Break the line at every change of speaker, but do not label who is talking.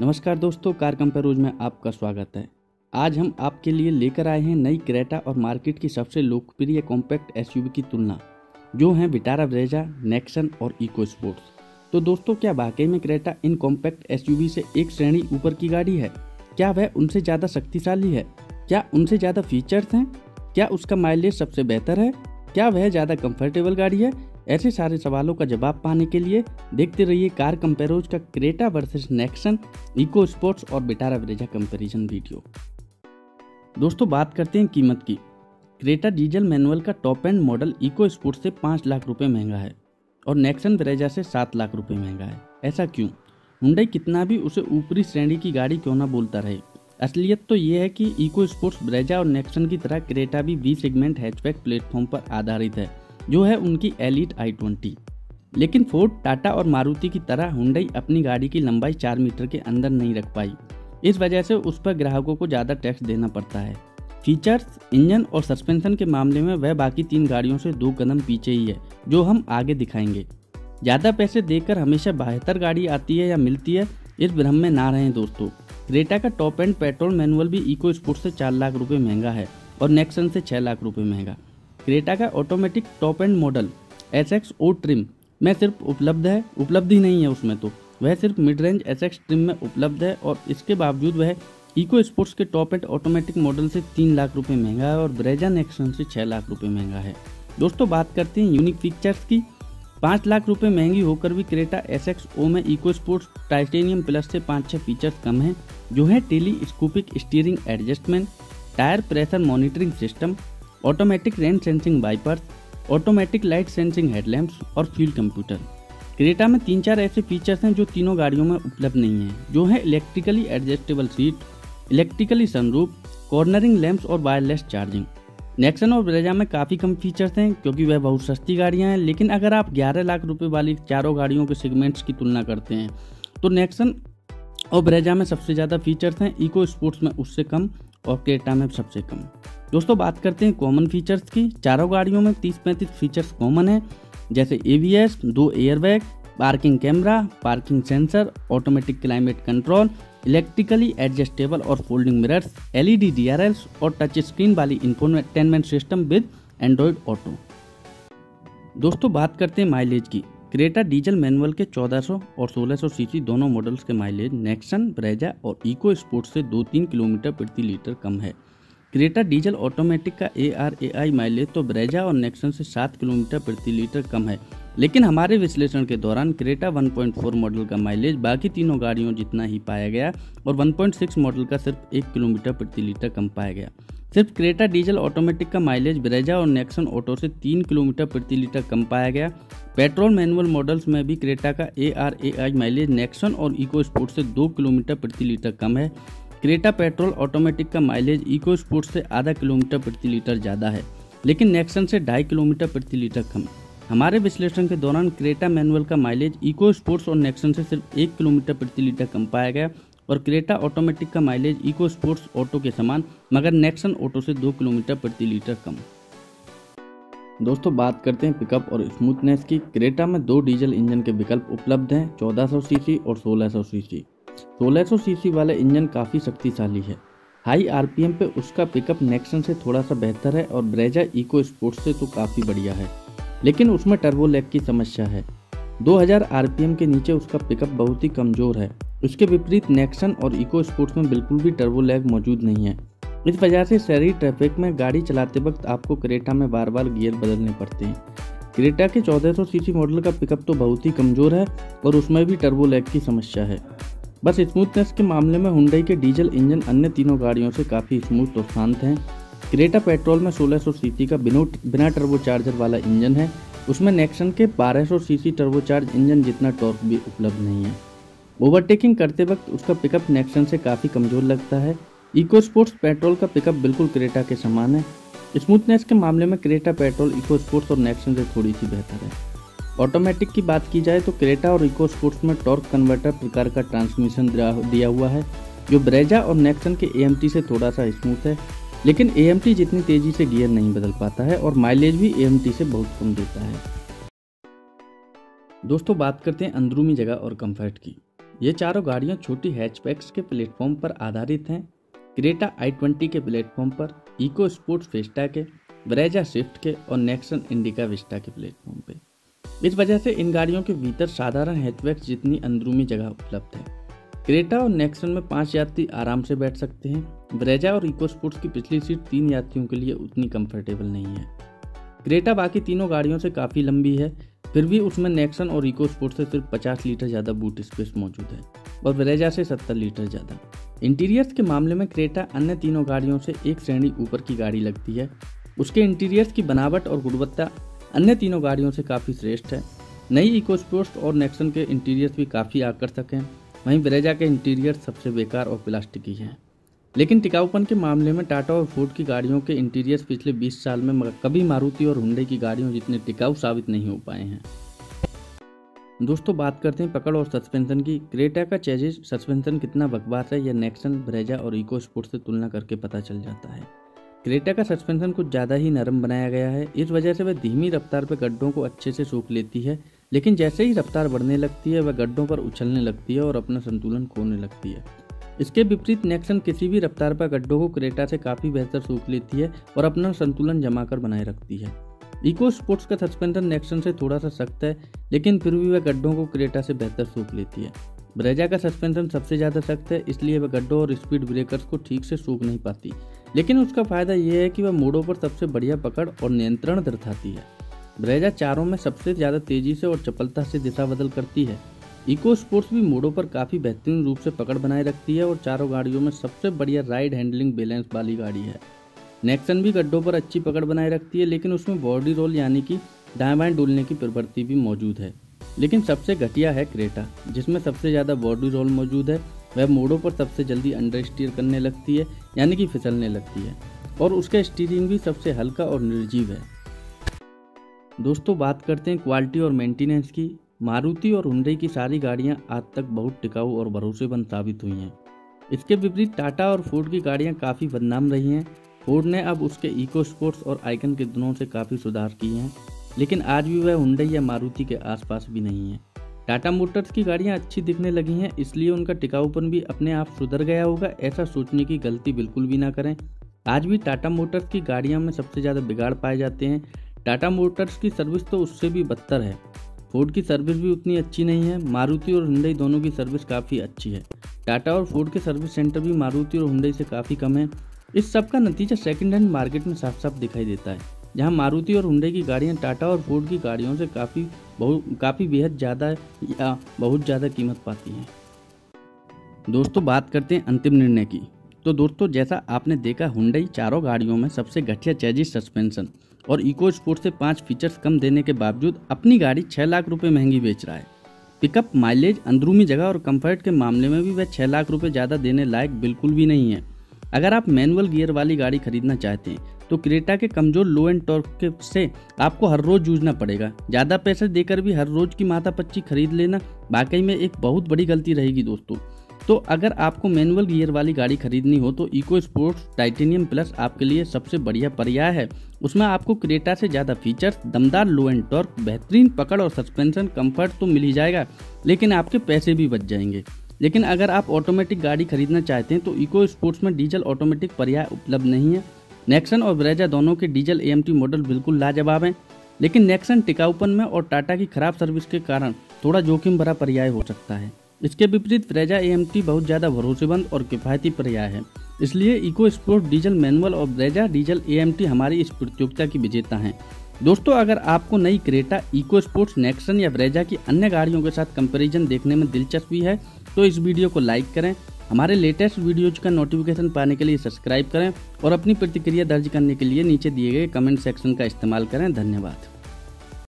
नमस्कार दोस्तों कार कंपेरोज में आपका स्वागत है। आज हम आपके लिए लेकर आए हैं नई क्रेटा और मार्केट की सबसे लोकप्रिय कॉम्पैक्ट एसयूवी की तुलना, जो हैं विटारा, ब्रेजा, नेक्सन और इको स्पोर्ट्स। तो दोस्तों, क्या वाकई में क्रेटा इन कॉम्पैक्ट एसयूवी से एक श्रेणी ऊपर की गाड़ी है? क्या वह उनसे ज़्यादा शक्तिशाली है? क्या उनसे ज़्यादा फीचर्स हैं? क्या उसका माइलेज सबसे बेहतर है? क्या वह ज़्यादा कंफर्टेबल गाड़ी है? ऐसे सारे सवालों का जवाब पाने के लिए देखते रहिए कार कंपेरोज का Creta versus Nexon, Eco sports और बिटारा ब्रेजा कंपैरिजन वीडियो। दोस्तों, बात करते हैं कीमत की। क्रेटा डीजल मैनुअल का top end model eco sports से पाँच लाख रुपए महँगा है और नेक्सन ब्रेजा से सात लाख रुपए महँगा है। ऐसा क्यों? हुंडई कितना भी उसे ऊपरी श्रेणी की गाड़ी क्यों ना बोलता रहे? असलियत तो ये है कि इको स्पोर्ट्स ब्रेजा और नेक्सन की तरह क्रेटा भी वी सेगमेंट हैचबैक प्लेटफॉर्म पर आधारित है। जो है उनकी एलिट आई ट्वेंटी लेकिन फोर्ड टाटा और मारुति की तरह हुंडई अपनी गाड़ी की लंबाई चार मीटर के अंदर नहीं रख पाई। इस वजह से उस पर ग्राहकों को ज़्यादा टैक्स देना पड़ता है। फीचर्स इंजन और सस्पेंशन के मामले में वह बाकी तीन गाड़ियों से दो कदम पीछे ही है, जो हम आगे दिखाएँगे। ज़्यादा पैसे देकर हमेशा बेहतर गाड़ी आती है या मिलती है, इस भ्रम में ना रहें दोस्तों। क्रेटा का टॉप एंड पेट्रोल मैनुअल भी इको स्पोर्ट से चार लाख रुपए महँगा है और नेक्सन से छः लाख रुपए महँगा। क्रेटा का automatic top end model S X O trim में सिर्फ़ उपलब्ध है, उपलब्ध ही नहीं है उसमें तो। वह सिर्फ़ mid range S X trim में उपलब्ध है और इसके बावजूद वह इको स्पोर्ट्स के टॉप एंड ऑटोमेटिक मॉडल से तीन लाख रुपए महँगा है और ब्रेजा नेक्सन से छः लाख रुपए महँगा है। दोस्तों, बात करते हैं यूनिक फीचर्स की। पाँच लाख रुपए महँगी होकर भी क्रेटा एस एक्स ओ में इको स्पोर्ट्स टाइटेनियम प्लस से पाँच छः फीचर्स कम हैं, जो है telescopic steering adjustment tyre pressure monitoring system automatic rain sensing wipers automatic light sensing headlamps और फ्यूल कंप्यूटर क्रेटा में तीन चार ऐसे फीचर्स हैं जो तीनों गाड़ियों में उपलब्ध नहीं हैं, जो है electrically adjustable seat electrically sunroof cornering lamps और वायरलेस चार्जिंग नेक्सन और ब्रेजा में काफ़ी कम फीचर्स हैं क्योंकि वह बहुत सस्ती गाड़ियाँ हैं, लेकिन अगर आप 11 लाख रुपए वाली चारों गाड़ियों के सेगमेंट्स की तुलना करते हैं तो नेक्सन और ब्रेजा में सबसे ज़्यादा फीचर्स हैं इको स्पोर्ट्स में उससे कम और क्रेटा में सबसे कम। दोस्तों, बात करते हैं कॉमन फीचर्स की। चारों गाड़ियों में 30-35 फीचर्स कॉमन है, जैसे ए दो airbag parking camera parking sensor automatic climate control electrically adjustable और फोल्डिंग मिरर्स एलईडी डीआरएल्स और टच स्क्रीन वाली infotainment system with Android auto दोस्तों, बात करते हैं माइलेज की। क्रेटा डीजल मैनुअल के 1400 और 1600 सीसी दोनों मॉडल्स के माइलेज नेक्सन ब्रेजा और इको स्पोर्ट से दो तीन किलोमीटर प्रति लीटर कम है। क्रेटा डीजल ऑटोमेटिक का A R A I mileage तो ब्रेजा और नेक्सन से सात किलोमीटर प्रति लीटर कम है। लेकिन हमारे विश्लेषण के दौरान क्रेटा 1.4 मॉडल का माइलेज बाकी तीनों गाड़ियों जितना ही पाया गया और 1.6 मॉडल का सिर्फ़ एक किलोमीटर प्रति लीटर कम पाया गया। सिर्फ़ क्रेटा डीजल ऑटोमेटिक का माइलेज ब्रेजा और नेक्सन ऑटो से तीन किलोमीटर प्रति लीटर कम पाया गया। पेट्रोल मैनुअल मॉडल्स में भी क्रेटा का A R A I mileage Nexon और इको स्पोर्ट से दो किलोमीटर प्रति लीटर कम है। क्रेटा पेट्रोल ऑटोमेटिक का माइलेज इको स्पोर्ट से आधा किलोमीटर प्रति लीटर ज़्यादा है, लेकिन नेक्सन से ढाई किलोमीटर प्रति लीटर कम हमारे विश्लेषण के दौरान क्रेटा मैनुअल का माइलेज इको स्पोर्ट्स और नेक्सन से सिर्फ़ एक किलोमीटर प्रति लीटर कम पाया गया और क्रेटा ऑटोमेटिक का माइलेज इको स्पोर्ट्स ऑटो के समान, मगर नेक्सन ऑटो से दो किलोमीटर प्रति लीटर कम दोस्तों, बात करते हैं पिकअप और स्मूथनेस की। क्रेटा में दो डीजल इंजन के विकल्प उपलब्ध हैं 1400 सीसी और 1600 सीसी। 1600 सीसी वाला इंजन काफ़ी शक्तिशाली है। हाई आरपीएम पे उसका पिकअप नेक्सन से थोड़ा सा बेहतर है और ब्रेजा इको स्पोर्ट्स से तो काफ़ी बढ़िया है। लेकिन उसमें टर्बो लैग की समस्या है। 2000 आरपीएम के नीचे उसका पिकअप बहुत ही कमज़ोर है। उसके विपरीत नेक्सन और इको स्पोर्ट्स में बिल्कुल भी टर्बो लैग मौजूद नहीं है। इस वजह से शहरी ट्रैफ़िक में गाड़ी चलाते वक्त आपको क्रेटा में बार बार गियर बदलने पड़ते हैं। क्रेटा के 1400 सीसी मॉडल का पिकअप तो बहुत ही कमज़ोर है और उसमें भी टर्बो लैग की समस्या है। बस स्मूथनेस के मामले में हुंडई के डीजल इंजन अन्य तीनों गाड़ियों से काफ़ी स्मूथ और शांत हैं। क्रेटा पेट्रोल में 1600 सीसी का बिनो टर्बोचार्जर वाला इंजन है। उसमें नेक्सन के 1200 सीसी टर्बोचार्ज इंजन जितना टॉर्क भी उपलब्ध नहीं है। ओवरटेकिंग करते वक्त उसका पिकअप नेक्सन से काफ़ी कमज़ोर लगता है। इको स्पोर्ट्स पेट्रोल का पिकअप बिल्कुल क्रेटा के समान है। स्मूथनेस के मामले में क्रेटा पेट्रोल इको स्पोर्ट्स और नेक्सन से थोड़ी सी बेहतर है। ऑटोमेटिक की बात की जाए तो क्रेटा और इको स्पोर्ट्स में टॉर्क कन्वर्टर प्रकार का ट्रांसमिशन दिया हुआ है, जो ब्रेजा और नेक्सन के ए से थोड़ा सा स्मूथ है। लेकिन ए जितनी तेज़ी से गियर नहीं बदल पाता है और माइलेज भी ए से बहुत कम देता है। दोस्तों, बात करते हैं अंदरूनी जगह और कंफर्ट की। ये चारों गाड़ियाँ छोटी हैचबैक्स के प्लेटफॉर्म पर आधारित हैं। क्रेटा आई ट्वेंटी के प्लेटफॉर्म पर इको स्पोर्ट्स फेस्टा के ब्रेजा स्विफ्ट के और नेक्सन इंडिका विस्टा के प्लेटफॉर्म पे। इस वजह से इन गाड़ियों के भीतर साधारण हैचबैक्स जितनी अंदरूनी जगह उपलब्ध है। क्रेटा और नेक्सन में पाँच यात्री आराम से बैठ सकते हैं। ब्रेजा और इको स्पोर्ट्स की पिछली सीट तीन यात्रियों के लिए उतनी कंफर्टेबल नहीं है। क्रेटा बाकी तीनों गाड़ियों से काफ़ी लंबी है। फिर भी उसमें नेक्सन और इको स्पोर्ट से सिर्फ़ 50 लीटर ज़्यादा बूट स्पेस मौजूद है और ब्रेजा से 70 लीटर ज़्यादा। इंटीरियर्स के मामले में क्रेटा अन्य तीनों गाड़ियों से एक श्रेणी ऊपर की गाड़ी लगती है। उसके इंटीरियर्स की बनावट और गुणवत्ता अन्य तीनों गाड़ियों से काफ़ी श्रेष्ठ है। नई इको स्पोर्ट्स और नेक्सन के इंटीरियर्स भी काफ़ी आकर्षक हैं। वहीं ब्रेजा के इंटीरियर सबसे बेकार और प्लास्टिकी हैं। लेकिन टिकाऊपन के मामले में टाटा और फोर्ड की गाड़ियों के इंटीरियर्स पिछले 20 साल में कभी मारुति और हुंडई की गाड़ियों जितने टिकाऊ साबित नहीं हो पाए हैं। दोस्तों, बात करते हैं पकड़ और सस्पेंशन की। क्रेटा का चेजिस सस्पेंशन कितना बकवास है, यह नेक्सन ब्रेजा और इको स्पोर्ट से तुलना करके पता चल जाता है। क्रेटा का सस्पेंशन कुछ ज़्यादा ही नरम बनाया गया है। इस वजह से वह धीमी रफ्तार पर गड्ढों को अच्छे से सूख लेती है, लेकिन जैसे ही रफ्तार बढ़ने लगती है, वह गड्ढों पर उछलने लगती है और अपना संतुलन खोने लगती है। इसके विपरीत नेक्सन किसी भी रफ्तार पर गड्ढों को क्रेटा से काफ़ी बेहतर सूख लेती है और अपना संतुलन जमाकर बनाए रखती है। इको स्पोर्ट्स का सस्पेंशन नेक्सन से थोड़ा सा सख्त है, लेकिन फिर भी वह गड्ढों को क्रेटा से बेहतर सूख लेती है। ब्रेजा का सस्पेंशन सबसे ज़्यादा सख्त है, इसलिए वह गड्ढों और स्पीड ब्रेकर्स को ठीक से सूख नहीं पाती। लेकिन उसका फ़ायदा यह है कि वह मोड़ों पर सबसे बढ़िया पकड़ और नियंत्रण दर्शाती है। ब्रेजा चारों में सबसे ज़्यादा तेज़ी से और चपलता से दिशा बदल करती है। इको स्पोर्ट्स भी मोड़ों पर काफ़ी बेहतरीन रूप से पकड़ बनाए रखती है और चारों गाड़ियों में सबसे बढ़िया राइड हैंडलिंग बैलेंस वाली गाड़ी है। नेक्सन भी गड्ढों पर अच्छी पकड़ बनाए रखती है, लेकिन उसमें बॉडी रोल यानी कि दाएँ बाएँ डुलने की प्रवृत्ति भी मौजूद है। लेकिन सबसे घटिया है क्रेटा, जिसमें सबसे ज़्यादा बॉडी रोल मौजूद है। वह मोड़ों पर सबसे जल्दी अंडर स्टीयर करने लगती है, यानी कि फिसलने लगती है। और उसका स्टीयरिंग भी सबसे हल्का और निर्जीव है। दोस्तों, बात करते हैं क्वालिटी और मेंटेनेंस की। मारुति और हुंडई की सारी गाड़ियाँ आज तक बहुत टिकाऊ और भरोसेमंद साबित हुई हैं। इसके विपरीत टाटा और फोर्ड की गाड़ियाँ काफ़ी बदनाम रही हैं। फोर्ड ने अब उसके इको स्पोर्ट्स और आइकन के दिनों से काफ़ी सुधार किए हैं। लेकिन आज भी वह हुंडई या मारुति के आसपास भी नहीं है। टाटा मोटर्स की गाड़ियाँ अच्छी दिखने लगी हैं, इसलिए उनका टिकाऊपन भी अपने आप सुधर गया होगा, ऐसा सोचने की गलती बिल्कुल भी ना करें। आज भी टाटा मोटर्स की गाड़ियों में सबसे ज़्यादा बिगाड़ पाए जाते हैं। टाटा मोटर्स की सर्विस तो उससे भी बदतर है। फोर्ड की सर्विस भी उतनी अच्छी नहीं है, मारुति और हुंडई दोनों की सर्विस काफ़ी अच्छी है। टाटा और फोर्ड के सर्विस सेंटर भी मारुति और हुंडई से काफ़ी कम है। इस सब का नतीजा सेकेंड हैंड मार्केट में साफ़ साफ़ दिखाई देता है। जहाँ मारुति और हुंडई की गाड़ियाँ टाटा और फोर्ड की गाड़ियों से काफ़ी बहुत काफ़ी बेहद ज़्यादा या बहुत ज़्यादा कीमत पाती हैं। दोस्तों, बात करते हैं अंतिम निर्णय की। तो दोस्तों, जैसा आपने देखा, हुंडई चारों गाड़ियों में सबसे घटिया चैजिस सस्पेंशन और इको स्पोर्ट से पाँच फीचर्स कम देने के बावजूद अपनी गाड़ी छः लाख रुपए महँगी बेच रहा है। पिकअप, माइलेज, अंदरूनी जगह और कंफर्ट के मामले में भी वह छः लाख रुपए ज़्यादा देने लायक बिल्कुल भी नहीं है। अगर आप मैनुअल गियर वाली गाड़ी खरीदना चाहते हैं तो क्रेटा के कमज़ोर लो एंड टॉर्क के से आपको हर रोज जूझना पड़ेगा। ज़्यादा पैसे देकर भी हर रोज की माता पच्ची खरीद लेना वाकई में एक बहुत बड़ी गलती रहेगी दोस्तों। तो अगर आपको मैनुअल गियर वाली गाड़ी खरीदनी हो तो इको स्पोर्ट्स टाइटेनियम प्लस आपके लिए सबसे बढ़िया पर्याय है। उसमें आपको क्रेटा से ज़्यादा फीचर्स दमदार लो एंड टॉर्क बेहतरीन पकड़ और सस्पेंशन कंफर्ट तो मिल ही जाएगा, लेकिन आपके पैसे भी बच जाएँगे। लेकिन अगर आप ऑटोमेटिक गाड़ी खरीदना चाहते हैं तो इको स्पोर्ट्स में डीजल ऑटोमेटिक पर्याय उपलब्ध नहीं है। नेक्सन और ब्रेजा दोनों के डीजल ए मॉडल बिल्कुल लाजवाब हैं, लेकिन नेक्सन टिकाऊपन में और टाटा की खराब सर्विस के कारण थोड़ा जोखिम भरा पर्याय हो सकता है। इसके विपरीत ब्रेजा ए बहुत ज़्यादा भरोसेमंद और किफ़ायती पर्याय है। इसलिए इको स्पोर्ट डीजल मैनुअल और ब्रेजा डीजल एएमटी हमारी इस प्रतियोगिता की विजेता हैं। दोस्तों, अगर आपको नई क्रेटा इको स्पोर्ट्स, नेक्सन या ब्रेजा की अन्य गाड़ियों के साथ कंपैरिजन देखने में दिलचस्पी है तो इस वीडियो को लाइक करें हमारे लेटेस्ट वीडियोज़ का नोटिफिकेशन पाने के लिए सब्सक्राइब करें और अपनी प्रतिक्रिया दर्ज करने के लिए नीचे दिए गए कमेंट सेक्शन का इस्तेमाल करें। धन्यवाद।